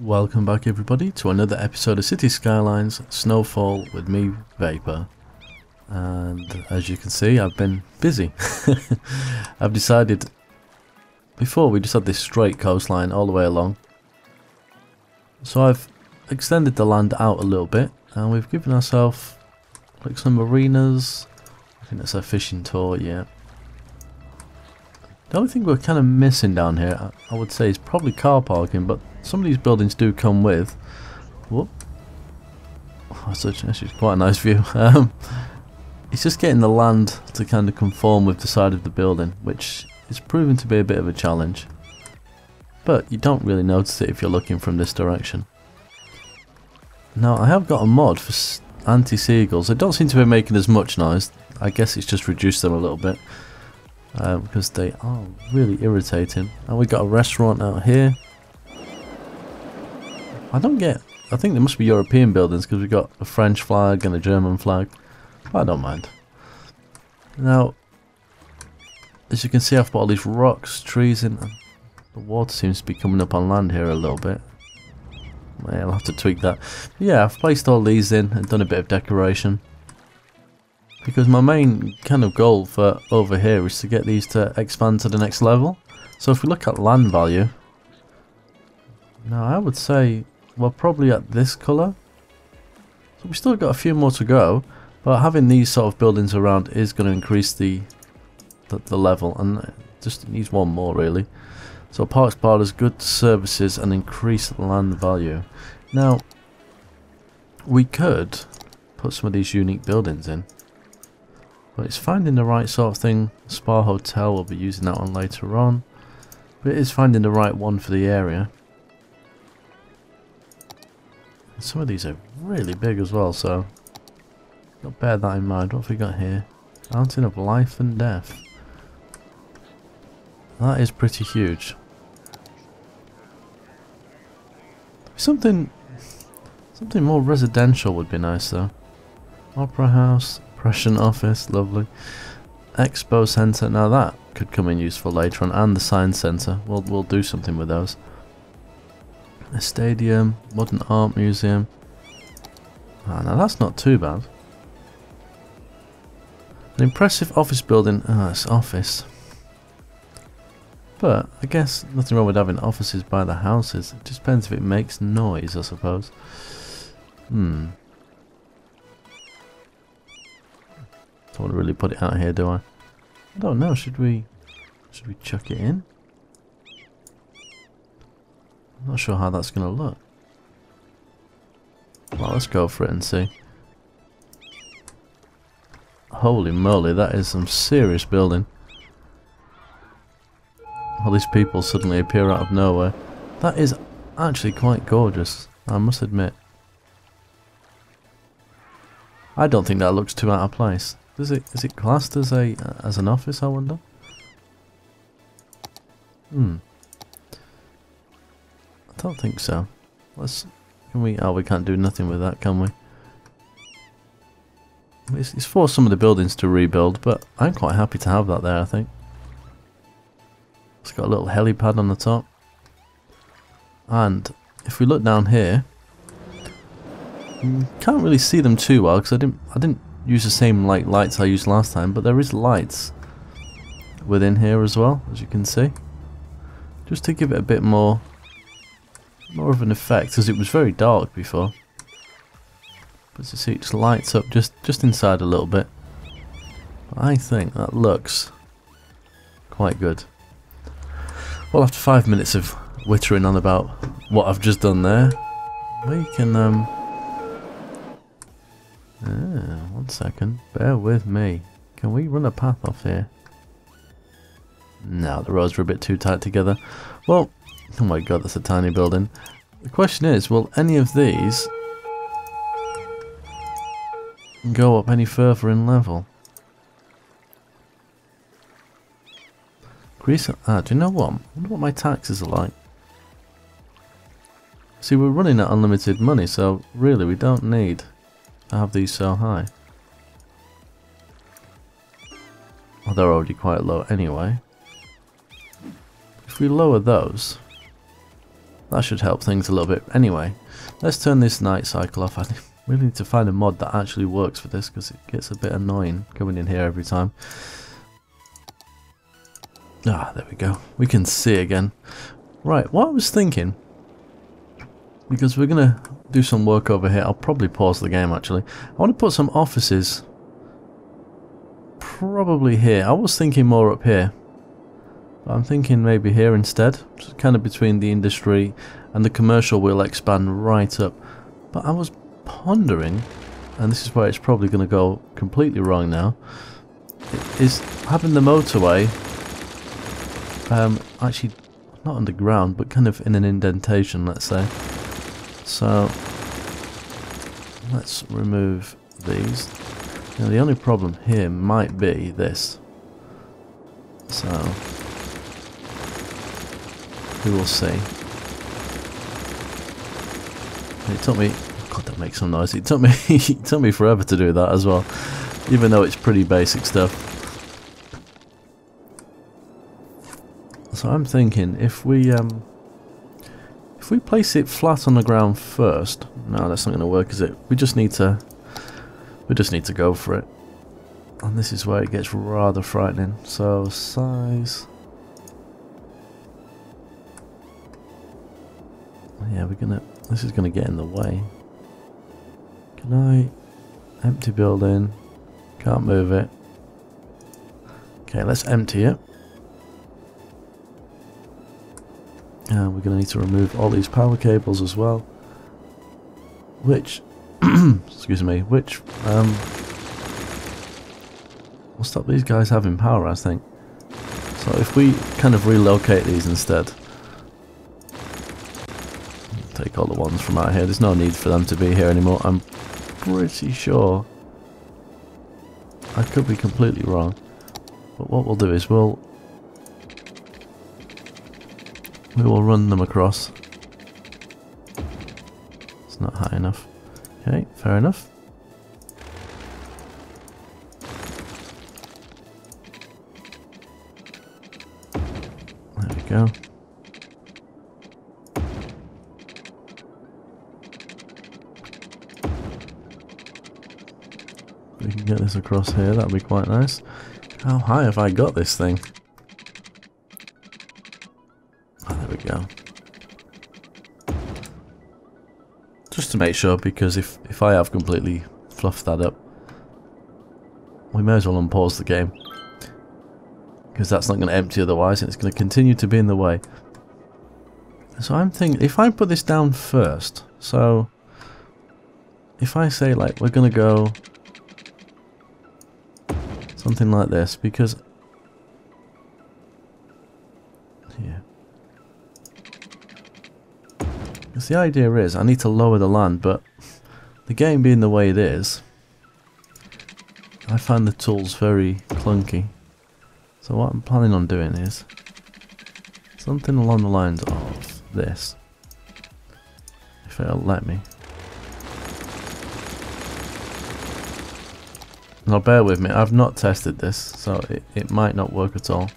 Welcome back everybody to another episode of Cities Skylines Snowfall with me, Vaypah. And as you can see, I've been busy. I've decided, before we just had this straight coastline all the way along. So I've extended the land out a little bit and we've given ourselves like some marinas. I think that's a fishing tour, yeah. The only thing we're kind of missing down here, I would say, is probably car parking, but some of these buildings do come with. Whoop. Oh, that's actually quite a nice view. Um, it's just getting the land to kind of conform with the side of the building, which is proving to be a bit of a challenge. But you don't really notice it if you're looking from this direction. Now, I have got a mod for anti-seagulls. They don't seem to be making as much noise. I guess it's just reduced them a little bit. Uh, because they are really irritating. And we've got a restaurant out here. I don't get... I think there must be European buildings because we've got a French flag and a German flag. But I don't mind. Now, as you can see I've put all these rocks, trees in. The water seems to be coming up on land here a little bit. I'll have to tweak that. But yeah, I've placed all these in and done a bit of decoration. Because my main kind of goal for over here is to get these to expand to the next level. So if we look at land value, now I would say we're probably at this colour. So we've still got a few more to go, but having these sort of buildings around is going to increase the, the, the level, and uh, just needs one more really. So Parks Bar has good services and increased land value. Now, we could put some of these unique buildings in. But it's finding the right sort of thing. Spa Hotel, we'll be using that one later on. But it is finding the right one for the area. Some of these are really big as well, so got bear that in mind. What have we got here? Fountain of Life and Death. That is pretty huge. Something something more residential would be nice though. Opera House, Oppression Office, lovely. Expo Centre, now that could come in useful later on, and the Science Centre. We'll, we'll do something with those a stadium, modern art museum. Ah, now that's not too bad. An impressive office building. Ah, it's office. But I guess nothing wrong with having offices by the houses. It just depends if it makes noise, I suppose. Hmm. I don't want to really put it out here, do I? I don't know. Should we? Should we chuck it in? I'm Not sure how that's going to look. Well, let's go for it and see. Holy moly, that is some serious building. All these people suddenly appear out of nowhere. That is actually quite gorgeous, I must admit. I don't think that looks too out of place. Is it is it classed as a as an office, I wonder? Hmm. I don't think so. Let's. Can we? Oh, we can't do nothing with that, can we? It's, it's for some of the buildings to rebuild, but I'm quite happy to have that there. I think. It's got a little helipad on the top, and if we look down here, you can't really see them too well because I didn't. I didn't use the same like lights I used last time, but there is lights within here as well, as you can see, just to give it a bit more more of an effect because it was very dark before. But you see it just lights up just, just inside a little bit. I think that looks quite good. Well after five minutes of wittering on about what I've just done there, we can um ah, one second, bear with me. Can we run a path off here? No, the roads are a bit too tight together. Well, Oh my god, that's a tiny building. The question is, will any of these go up any further in level? Greece, ah, do you know what? I wonder what my taxes are like. See, we're running at unlimited money, so really we don't need to have these so high. Well, they're already quite low anyway. If we lower those, That should help things a little bit. Anyway, let's turn this night cycle off. I we really need to find a mod that actually works for this because it gets a bit annoying coming in here every time. Ah, there we go. We can see again. Right, what I was thinking, because we're going to do some work over here. I'll probably pause the game actually. I want to put some offices probably here. I was thinking more up here. But I'm thinking maybe here instead. Kind of between the industry and the commercial will expand right up. But I was pondering, and this is where it's probably going to go completely wrong now, is having the motorway um, actually not underground, but kind of in an indentation, let's say. So, let's remove these. Now the only problem here might be this. So, we will see. It took me, God that makes some noise, it took me, it took me forever to do that as well, even though it's pretty basic stuff. So I'm thinking if we um, if we place it flat on the ground first, no, that's not going to work, is it? We just need to we just need to go for it. And this is where it gets rather frightening. So size. Yeah, we're gonna. This is gonna get in the way. Can I empty building? Can't move it. Okay, let's empty it. Uh, we're going to need to remove all these power cables as well. Which, excuse me, which um, will stop these guys having power, I think. So if we kind of relocate these instead, take all the ones from out here. There's no need for them to be here anymore. I'm pretty sure. I could be completely wrong. But what we'll do is we'll we will run them across. It's not high enough. Okay, fair enough. There we go. We can get this across here, that'd be quite nice. How high have I got this thing? To make sure, because if, if I have completely fluffed that up, we may as well unpause the game. Because that's not going to empty otherwise, and it's going to continue to be in the way. So I'm thinking, if I put this down first, so if I say like we're going to go something like this, because Because the idea is I need to lower the land, but the game being the way it is, I find the tools very clunky. So what I'm planning on doing is something along the lines of this. If it'll let me. Now bear with me, I've not tested this, so it, it might not work at all.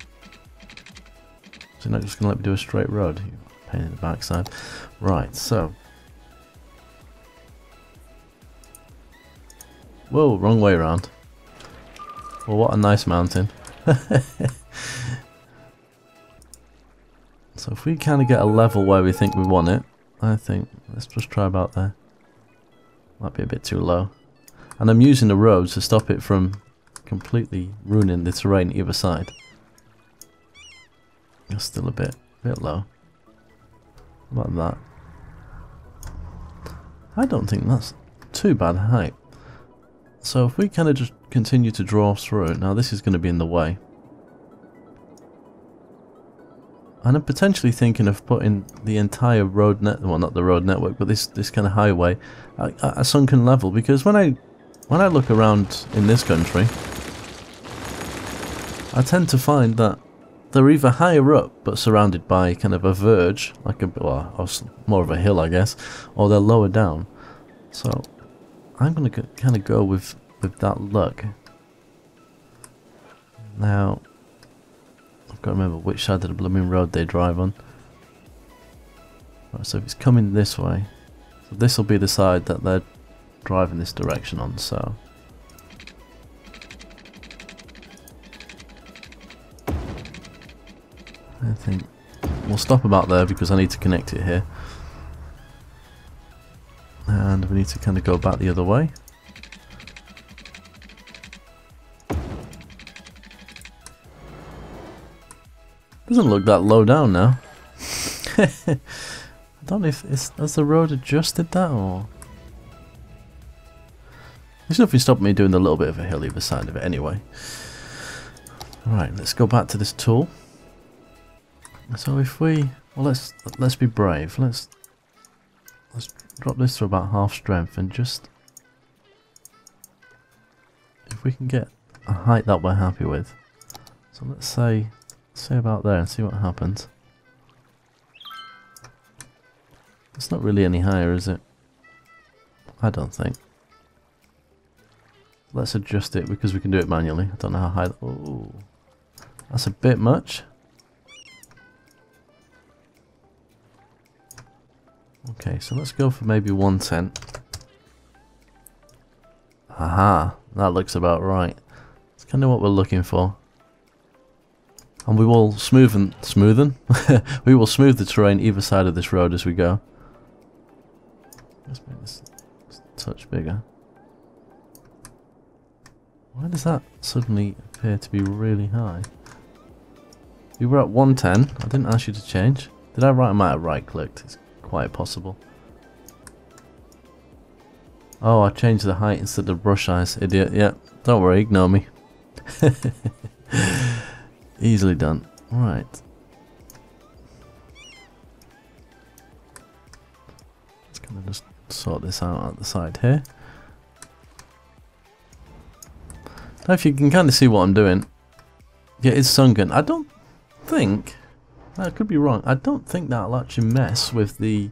So you're not just going to let me do a straight road? Pain in the backside. Right, so. Whoa, wrong way around. Well, what a nice mountain. so if we kind of get a level where we think we want it, I think, let's just try about there. Might be a bit too low. And I'm using the road to stop it from completely ruining the terrain either side. Still a bit, bit low. About that? I don't think that's too bad height. So if we kind of just continue to draw through, now this is going to be in the way. And I'm potentially thinking of putting the entire road net, well not the road network, but this this kind of highway at, at a sunken level because when I when I look around in this country, I tend to find that they're either higher up but surrounded by kind of a verge, like a well, more of a hill, I guess, or they're lower down. So I'm gonna kind of go with with that look. Now I've got to remember which side of the blooming road they drive on. Right, so if it's coming this way, so this will be the side that they're driving this direction on, so... I think we'll stop about there because I need to connect it here. And we need to kind of go back the other way. Doesn't look that low down now. I don't know if it's, has the road adjusted that or... There's nothing stopping me doing a little bit of a hill either side of it anyway. Right, let's go back to this tool. So if we, well, let's let's be brave. Let's let's drop this to about half strength and just if we can get a height that we're happy with. So let's say say about there and see what happens. It's not really any higher, is it? I don't think. Let's adjust it because we can do it manually. I don't know how high. Oh, that's a bit much. Okay, so let's go for maybe 110. Aha, that looks about right. It's kind of what we're looking for. And we will smoothen, smoothen? we will smooth the terrain either side of this road as we go. Let's make this touch bigger. Why does that suddenly appear to be really high? We were at 110. I didn't ask you to change. Did I right? I might have right clicked. It's quite possible. Oh, I changed the height instead of brush eyes, idiot. Yeah, don't worry, ignore me. Easily done. Right. Just gonna just sort this out at the side here. Now if you can kind of see what I'm doing. Yeah, it's sunken. I don't think I could be wrong. I don't think that'll actually mess with the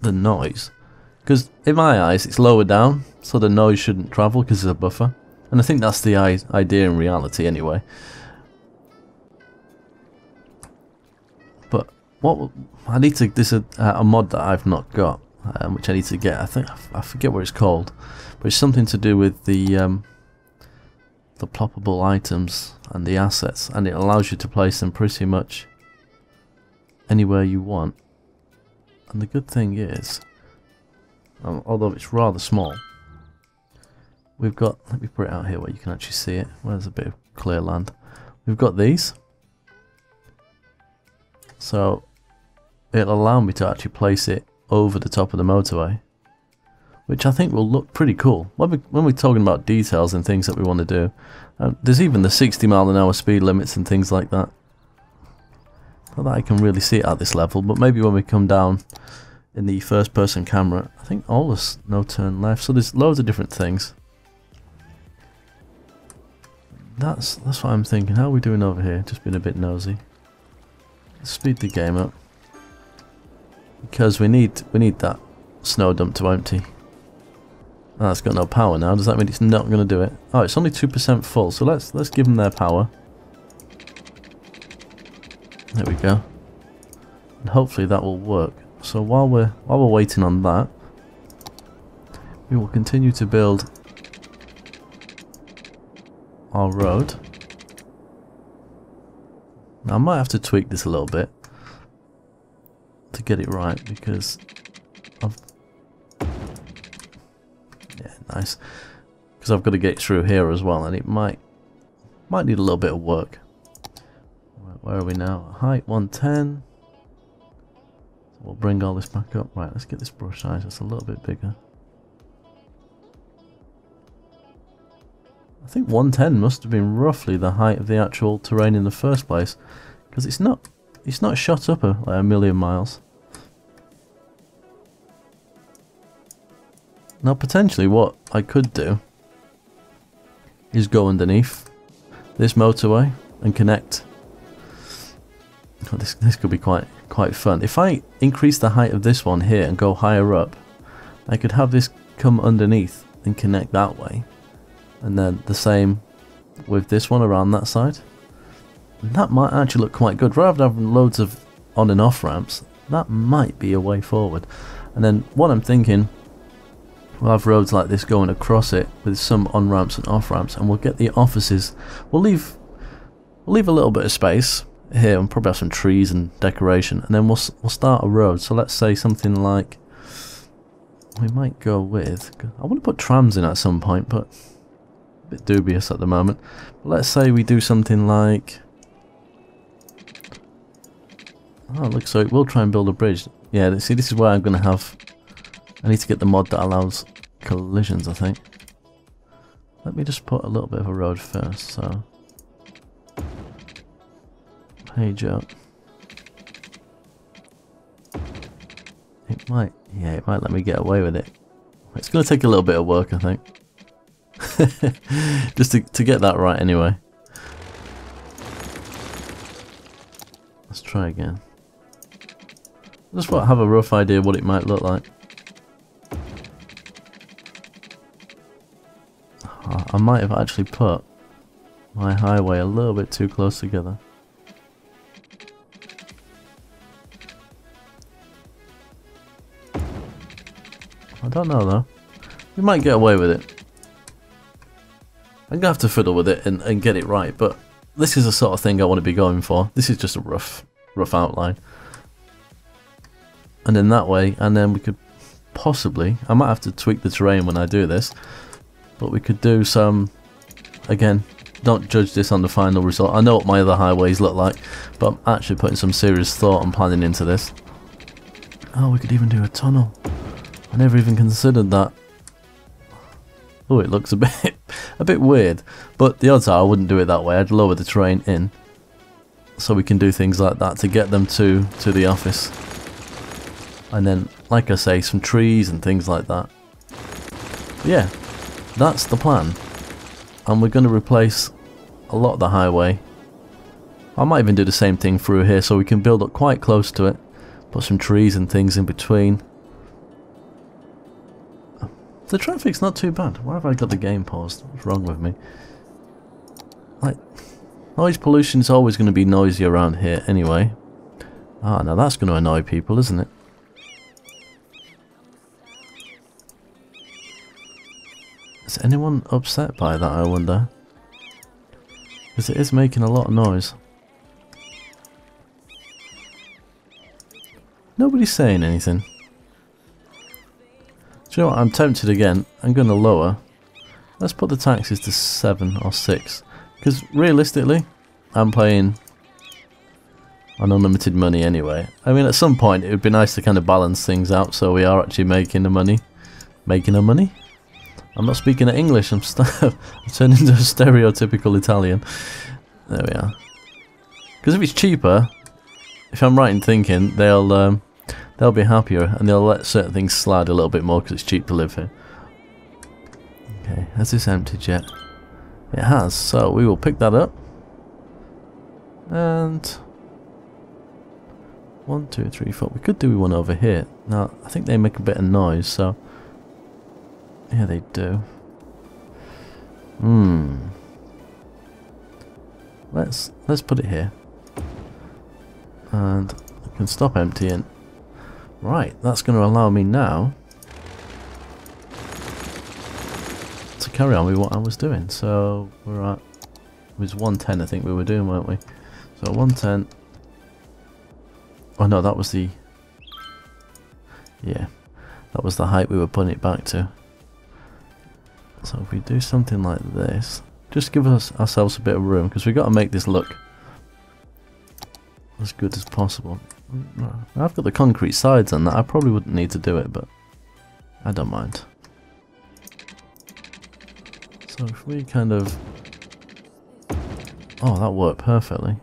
the noise. Because in my eyes, it's lower down, so the noise shouldn't travel because it's a buffer. And I think that's the idea in reality anyway. But what I need to, this is a, a mod that I've not got, um, which I need to get. I think I forget what it's called, but it's something to do with the um, the ploppable items and the assets, and it allows you to place them pretty much anywhere you want. And the good thing is, um, although it's rather small, we've got, let me put it out here where you can actually see it, where there's a bit of clear land. We've got these. So it'll allow me to actually place it over the top of the motorway. Which I think will look pretty cool. When, we, when we're talking about details and things that we want to do. Uh, there's even the 60 mile an hour speed limits and things like that. Not that I can really see it at this level, but maybe when we come down in the first person camera, I think all this no turn left, so there's loads of different things. That's that's what I'm thinking. How are we doing over here? Just being a bit nosy. Let's speed the game up. Because we need we need that snow dump to empty. Oh, it's got no power now. Does that mean it's not going to do it? Oh, it's only 2% full, so let's let's give them their power. There we go. And hopefully that will work. So while we're while we're waiting on that, we will continue to build our road. Now I might have to tweak this a little bit to get it right because I've yeah nice because I've got to get through here as well and it might might need a little bit of work. Where are we now? Height 110. So we'll bring all this back up. Right, let's get this brush size just a little bit bigger. I think 110 must have been roughly the height of the actual terrain in the first place. Because it's not it's not shot up a, like a million miles. Now potentially what I could do is go underneath this motorway and connect This, this could be quite quite fun. If I increase the height of this one here and go higher up, I could have this come underneath and connect that way. And then the same with this one around that side. And that might actually look quite good. Rather than having loads of on and off ramps, That might be a way forward. And then what I'm thinking, we'll have roads like this going across it with some on-ramps and off-ramps and we'll get the offices. We'll leave, we'll leave a little bit of space here and probably have some trees and decoration and then we'll, we'll start a road. So let's say something like, we might go with, I want to put trams in at some point but a bit dubious at the moment. But let's say we do something like, oh looks like we'll try and build a bridge. Yeah, see this is where I'm going to have, I need to get the mod that allows collisions I think. Let me just put a little bit of a road first, so. Page up. It might, yeah, it might let me get away with it. It's going to take a little bit of work, I think. Just to, to get that right anyway. Let's try again. Just want to have a rough idea what it might look like. I might have actually put my highway a little bit too close together. Don't know though. We might get away with it. I'm gonna have to fiddle with it and, and get it right, but this is the sort of thing I want to be going for. This is just a rough, rough outline. And in that way, and then we could possibly, I might have to tweak the terrain when I do this, but we could do some, again, don't judge this on the final result. I know what my other highways look like, but I'm actually putting some serious thought and planning into this. Oh, we could even do a tunnel. I never even considered that. Oh, it looks a bit a bit weird, but the odds are I wouldn't do it that way. I'd lower the train in, so we can do things like that to get them to to the office. And then, like I say, some trees and things like that. But yeah, that's the plan. And we're going to replace a lot of the highway. I might even do the same thing through here so we can build up quite close to it. Put some trees and things in between. The traffic's not too bad. Why have I got the game paused? What's wrong with me? Like, noise pollution is always going to be noisy around here anyway. Ah, now that's going to annoy people, isn't it? Is anyone upset by that, I wonder? Because it is making a lot of noise. Nobody's saying anything. You know what? I'm tempted again. I'm going to lower. Let's put the taxes to 7 or 6. Because realistically, I'm playing on unlimited money anyway. I mean, at some point, it would be nice to kind of balance things out so we are actually making the money. Making the money? I'm not speaking English, I'm, I'm turning into a stereotypical Italian. There we are. Because if it's cheaper, if I'm right in thinking, they'll um, they'll be happier and they'll let certain things slide a little bit more because it's cheap to live here. Okay, has this emptied yet? It has, so we will pick that up. And... One, two, three, four. We could do one over here. Now, I think they make a bit of noise, so... Yeah, they do. Hmm. Let's let's put it here. And I can stop emptying Right, that's going to allow me now to carry on with what I was doing. So we're at, it was 110 I think we were doing, weren't we? So 110. Oh no, that was the, yeah, that was the height we were putting it back to. So if we do something like this, just give us ourselves a bit of room because we've got to make this look as good as possible. Mm, I've got the concrete sides on that. I probably wouldn't need to do it, but I don't mind. So if we kind of... Oh, that worked perfectly.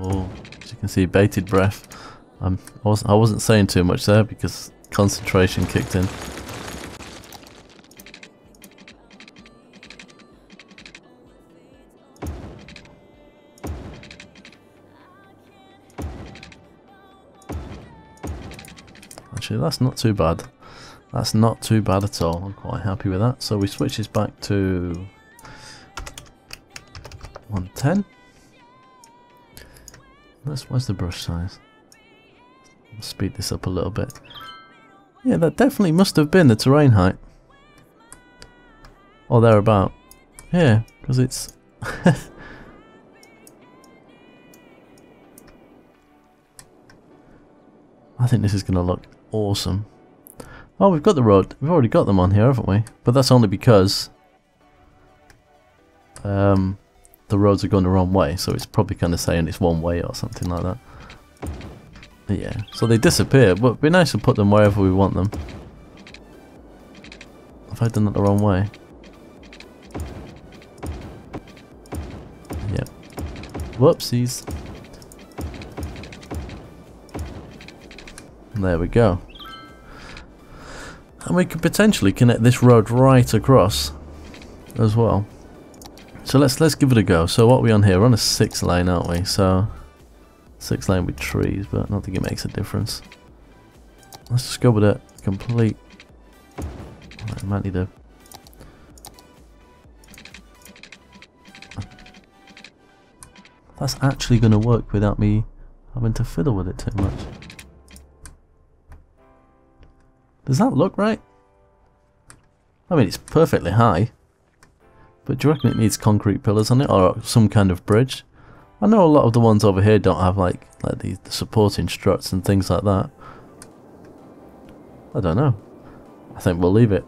Oh, as you can see, bated breath. I'm, I, wasn't, I wasn't saying too much there because concentration kicked in. Actually, that's not too bad. That's not too bad at all. I'm quite happy with that. So we switch this back to 110. Let's, where's the brush size? speed this up a little bit. Yeah, that definitely must have been the terrain height. Or thereabout. Yeah, because it's... I think this is going to look awesome. Oh, we've got the road. We've already got them on here, haven't we? But that's only because um, the roads are going the wrong way, so it's probably kind of saying it's one way or something like that. Yeah, so they disappear, but it'd be nice to put them wherever we want them. Have I done that the wrong way? Yep. Whoopsies. There we go. And we could potentially connect this road right across as well. So let's let's give it a go. So what are we on here? We're on a six lane, aren't we? So six lane with trees, but I don't think it makes a difference. Let's just go with a complete. I might need a. That's actually going to work without me having to fiddle with it too much. Does that look right? I mean, it's perfectly high. But do you reckon it needs concrete pillars on it or some kind of bridge? I know a lot of the ones over here don't have like like the, the supporting struts and things like that. I don't know. I think we'll leave it.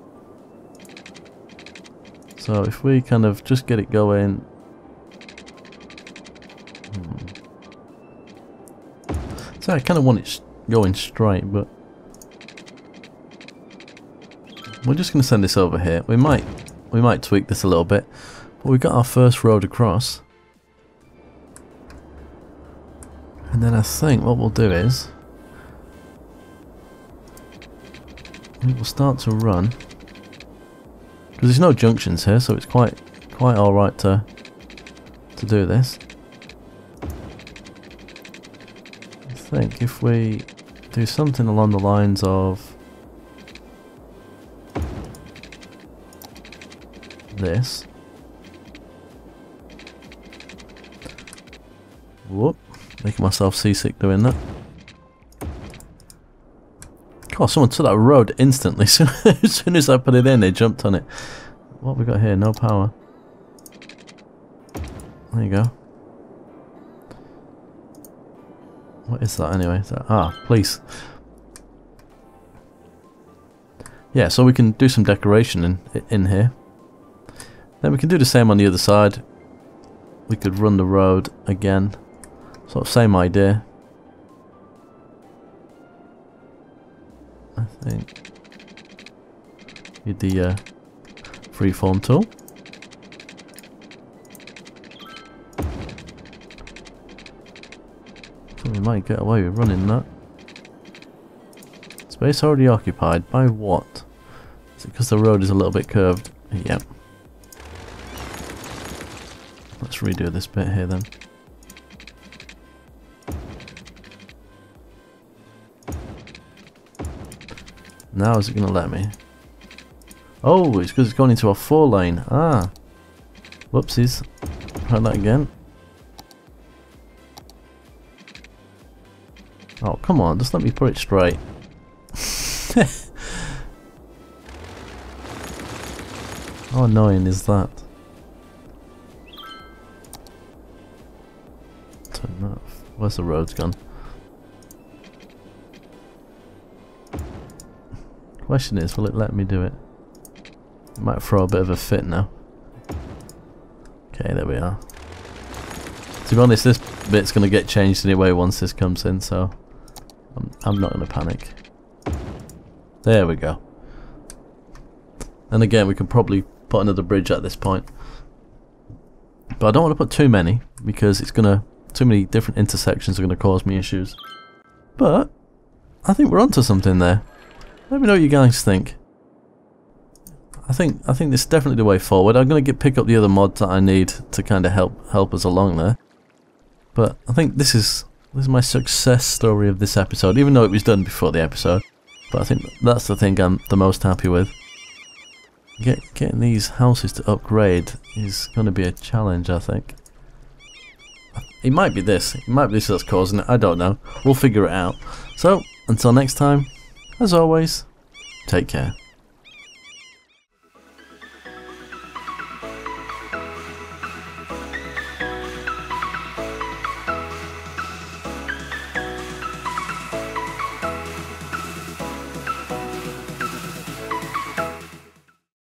So if we kind of just get it going... Hmm. So I kind of want it going straight, but we're just going to send this over here. We might we might tweak this a little bit. But we got our first road across. And then I think what we'll do is we will start to run because there's no junctions here, so it's quite quite all right to to do this. I think if we do something along the lines of this. Whoop. Making myself seasick doing that. God, someone took that road instantly. as soon as I put it in, they jumped on it. What we got here? No power. There you go. What is that anyway? Is that, ah, police. Yeah, so we can do some decoration in in here. Then we can do the same on the other side. We could run the road again. Sort of same idea. I think. Need the uh, freeform tool. we might get away with running that. Space already occupied. By what? Is it because the road is a little bit curved? Yep. Let's redo this bit here then. Now is it going to let me? Oh, it's because it's gone into a four lane. Ah. Whoopsies. Try that again. Oh, come on. Just let me put it straight. How annoying is that? Where's the roads gone? Question is, will it let me do it? Might throw a bit of a fit now. Okay, there we are. To be honest, this bit's going to get changed anyway once this comes in, so I'm, I'm not going to panic. There we go. And again, we can probably put another bridge at this point. But I don't want to put too many, because it's going to too many different intersections are going to cause me issues. But, I think we're onto something there. Let me know what you guys think. I think I think this is definitely the way forward. I'm going to pick up the other mods that I need to kind of help help us along there. But I think this is this is my success story of this episode, even though it was done before the episode. But I think that's the thing I'm the most happy with. Get, getting these houses to upgrade is going to be a challenge, I think. It might be this. It might be this that's causing it. I don't know. We'll figure it out. So, until next time, as always, take care.